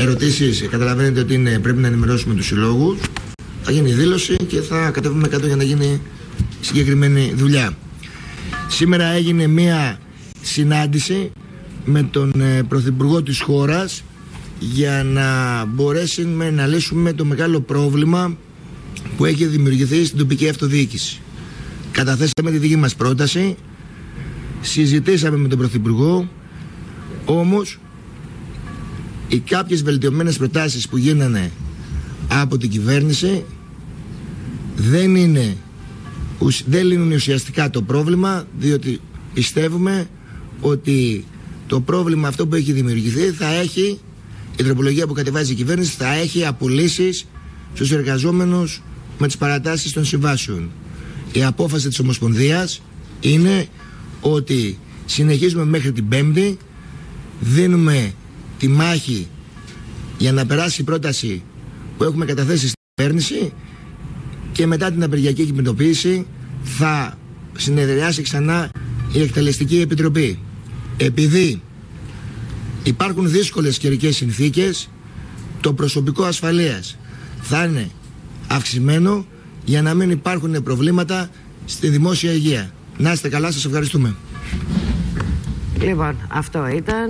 ερωτήσεις, καταλαβαίνετε ότι είναι, πρέπει να ενημερώσουμε τους συλλόγους. Θα γίνει δήλωση και θα κατέβουμε κάτω για να γίνει συγκεκριμένη δουλειά. Σήμερα έγινε μία συνάντηση με τον ε, Πρωθυπουργό της χώρας για να μπορέσουμε να λύσουμε το μεγάλο πρόβλημα που έχει δημιουργηθεί στην τοπική αυτοδιοίκηση. Καταθέσαμε τη δική μας πρόταση, συζητήσαμε με τον Πρωθυπουργό, όμως οι κάποιες βελτιωμένες προτάσεις που γίνανε από την κυβέρνηση δεν είναι δεν λύνουν ουσιαστικά το πρόβλημα διότι πιστεύουμε ότι το πρόβλημα αυτό που έχει δημιουργηθεί θα έχει η τροπολογία που κατεβάζει η κυβέρνηση θα έχει απολύσεις στους εργαζόμενους με τις παρατάσεις των συμβάσεων. Η απόφαση της Ομοσπονδίας είναι ότι συνεχίζουμε μέχρι την Πέμπτη, δίνουμε τη μάχη για να περάσει η πρόταση που έχουμε καταθέσει στην κυβέρνηση και μετά την απεργιακή κινητοποίηση θα συνεδριάσει ξανά η Εκτελεστική Επιτροπή. Επειδή υπάρχουν δύσκολες καιρικές συνθήκες, το προσωπικό ασφαλείας θα είναι αυξημένο για να μην υπάρχουν προβλήματα στη δημόσια υγεία. Να είστε καλά, σας ευχαριστούμε. Λοιπόν, αυτό ήταν.